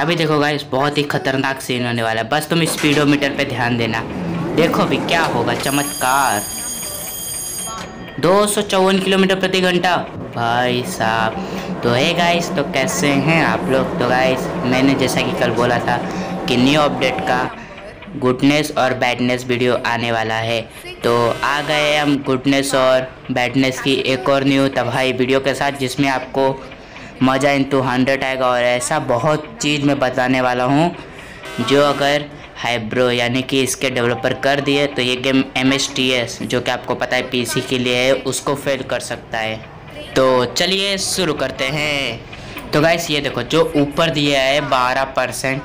अभी देखो गाइस बहुत ही खतरनाक सीन होने वाला है। बस तुम स्पीडोमीटर पे ध्यान देना। देखो अभी क्या होगा, चमत्कार। दो सौ चौवन किलोमीटर प्रति घंटा। भाई साहब तो है गाइस तो कैसे हैं आप लोग? तो गाइस मैंने जैसा कि कल बोला था कि न्यू अपडेट का गुडनेस और बैडनेस वीडियो आने वाला है। तो आ गए हम गुडनेस और बैडनेस की एक और न्यू तबाही वीडियो के साथ, जिसमें आपको मज़ा इन टू हंड्रेड आएगा और ऐसा बहुत चीज़ मैं बताने वाला हूँ, जो अगर हाइब्रो यानी कि इसके डेवलपर कर दिए तो ये गेम एम जो कि आपको पता है पीसी के लिए है, उसको फेल कर सकता है। तो चलिए शुरू करते हैं। तो गाइस ये देखो, जो ऊपर दिया है बारह परसेंट,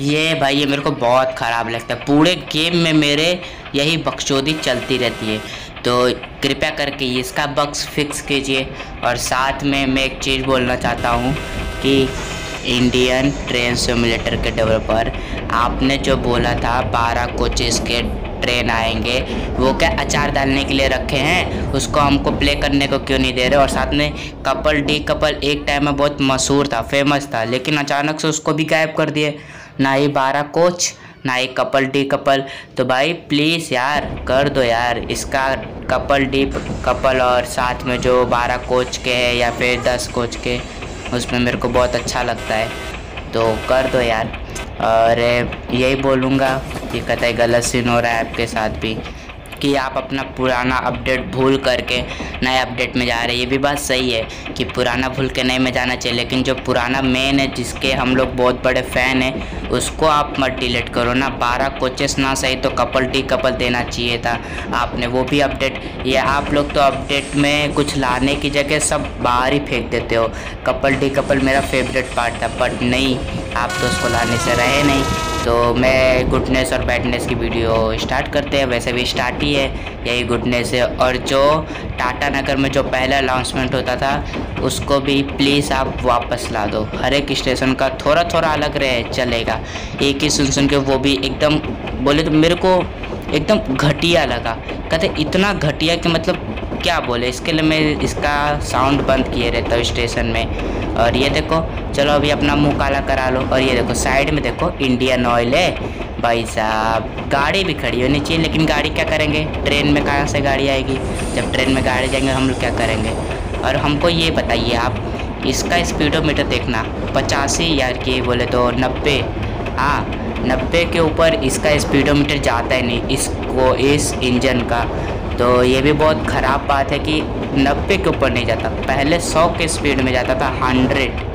ये भाई, ये मेरे को बहुत ख़राब लगता है। पूरे गेम में मेरे यही बक्सौदी चलती रहती है। तो कृपया करके इसका बक्स फिक्स कीजिए। और साथ में मैं एक चीज़ बोलना चाहता हूँ कि इंडियन ट्रेन सिमुलेटर के डेवलपर, आपने जो बोला था, बारह कोचेस के ट्रेन आएँगे, वो क्या अचार डालने के लिए रखे हैं? उसको हमको प्ले करने को क्यों नहीं दे रहे? और साथ में कपल डी कपल एक टाइम में बहुत मशहूर था फ़ेमस था, लेकिन अचानक से उसको भी गायब कर दिए। ना ही बारह कोच ना एक कपल डी कपल। तो भाई प्लीज़ यार, कर दो यार। इसका कपल डी कपल और साथ में जो बारह कोच के हैं या फिर दस कोच के, उसमें मेरे को बहुत अच्छा लगता है। तो कर दो यार। और यही बोलूँगा कि कतई गलत सीन हो रहा है आपके साथ भी। कि आप अपना पुराना अपडेट भूल करके नए अपडेट में जा रहे हैं। ये भी बात सही है कि पुराना भूल के नए में जाना चाहिए, लेकिन जो पुराना मेन है जिसके हम लोग बहुत बड़े फ़ैन हैं, उसको आप मत डिलीट करो ना। बारह कोचेस ना सही तो कपल डी कपल देना चाहिए था आपने, वो भी अपडेट या आप लोग तो अपडेट में कुछ लाने की जगह सब बाहर ही फेंक देते हो। कपल डी कपल मेरा फेवरेट पार्ट था बट नहीं, आप तो उसको लाने से रहे नहीं। तो मैं गुडनेस और बैडनेस की वीडियो स्टार्ट करते हैं। वैसे भी स्टार्ट ही है। यही गुडनेस है। और जो टाटा नगर में जो पहला अनाउंसमेंट होता था, उसको भी प्लीज़ आप वापस ला दो। हर एक स्टेशन का थोड़ा थोड़ा अलग रहे चलेगा। एक ही सुन सुन के वो भी एकदम बोले तो मेरे को एकदम घटिया लगा। कहते इतना घटिया कि मतलब क्या बोले? इसके लिए मैं इसका साउंड बंद किए रहता हूँ स्टेशन में। और ये देखो चलो अभी अपना मुँह काला करा लो। और ये देखो, साइड में देखो इंडियन ऑयल है। भाई साहब, गाड़ी भी खड़ी होनी चाहिए, लेकिन गाड़ी क्या करेंगे? ट्रेन में कहाँ से गाड़ी आएगी? जब ट्रेन में गाड़ी जाएँगे, हम लोग क्या करेंगे? और हमको ये बताइए आप, इसका स्पीडोमीटर देखना। पचासी यार की बोले तो नब्बे। हाँ नब्बे के ऊपर इसका स्पीडोमीटर जाता ही नहीं, इसको, इस इंजन का। तो ये भी बहुत ख़राब बात है कि नब्बे के ऊपर नहीं जाता। पहले सौ के स्पीड में जाता था हंड्रेड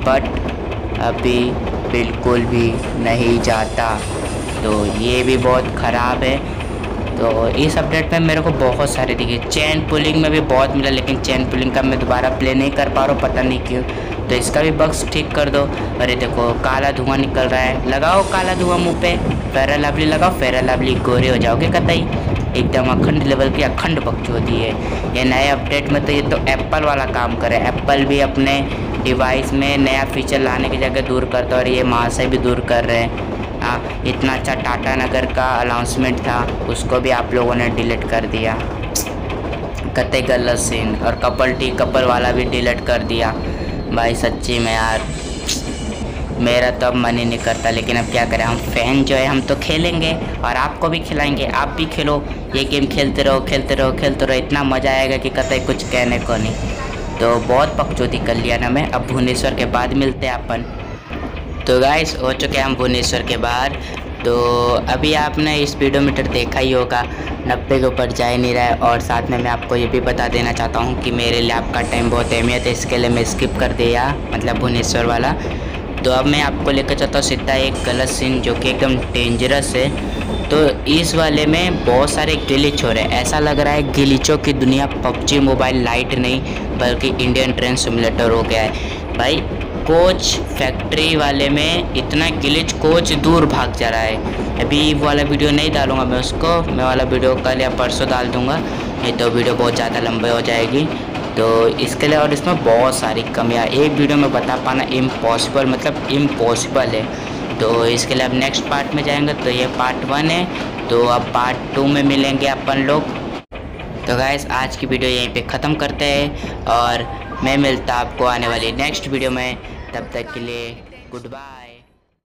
बट अभी बिल्कुल भी नहीं जाता। तो ये भी बहुत ख़राब है। तो इस अपडेट में मेरे को बहुत सारे दिखे। चैन पुलिंग में भी बहुत मिला, लेकिन चैन पुलिंग का मैं दोबारा प्ले नहीं कर पा रहा हूँ, पता नहीं क्यों। तो इसका भी बक्स ठीक कर दो। अरे देखो, काला धुआँ निकल रहा है। लगाओ काला धुआँ मुँह पे। फेरा लवली लगाओ, फेरा लवली गोरे हो जाओगे कतई। एकदम अखंड लेवल की अखंड बक्स होती है। ये नए अपडेट में तो ये तो एप्पल वाला काम करे। एप्पल भी अपने डिवाइस में नया फीचर लाने की जगह दूर करता और ये वहाँ से भी दूर कर रहे हैं। हाँ इतना अच्छा टाटा नगर का अनाउंसमेंट था, उसको भी आप लोगों ने डिलीट कर दिया। कते गलत सीन और कपल टी कपल वाला भी डिलीट कर दिया। भाई सच्ची में यार, मेरा तो अब मन ही नहीं करता, लेकिन अब क्या करें, हम फ़ैन जो है, हम तो खेलेंगे, और आपको भी खिलाएँगे, आप भी खेलो। ये गेम खेलते रहो खेलते रहो खेलते रहो, इतना मज़ा आएगा कि कतई कुछ कहने को नहीं। तो बहुत पकचौती कर लिया ना मैं। अब भुवनेश्वर के बाद मिलते हैं अपन। तो गाइस हो चुके हैं हम भुवनेश्वर के बाहर। तो अभी आपने स्पीडोमीटर देखा ही होगा। नब्बे के ऊपर जा ही नहीं रहा है। और साथ में मैं आपको ये भी बता देना चाहता हूँ कि मेरे लिए आपका टाइम बहुत अहमियत है। इसके लिए मैं स्किप कर दिया मतलब भुवनेश्वर वाला। तो अब मैं आपको लेकर चलता हूँ सीधा एक गलत सीन जो कि एकदम डेंजरस है। तो इस वाले में बहुत सारे गिलिच हो रहे हैं। ऐसा लग रहा है गिलिचों की दुनिया पबजी मोबाइल लाइट नहीं, बल्कि इंडियन ट्रेन सिमुलेटर हो गया है। भाई कोच फैक्ट्री वाले में इतना गिलिच कोच दूर भाग जा रहा है। अभी वाला वीडियो नहीं डालूँगा मैं उसको, मैं वाला वीडियो कल या परसों डाल दूँगा, नहीं तो वीडियो बहुत ज़्यादा लंबे हो जाएगी। तो इसके लिए और इसमें बहुत सारी कमियाँ एक वीडियो में बता पाना इम्पॉसिबल मतलब इम्पॉसिबल है। तो इसके लिए अब नेक्स्ट पार्ट में जाएँगे तो ये पार्ट वन है। तो अब पार्ट टू में मिलेंगे अपन लोग। तो गैस आज की वीडियो यहीं पे ख़त्म करते हैं और मैं मिलता आपको आने वाली नेक्स्ट वीडियो में। तब तक के लिए गुड बाय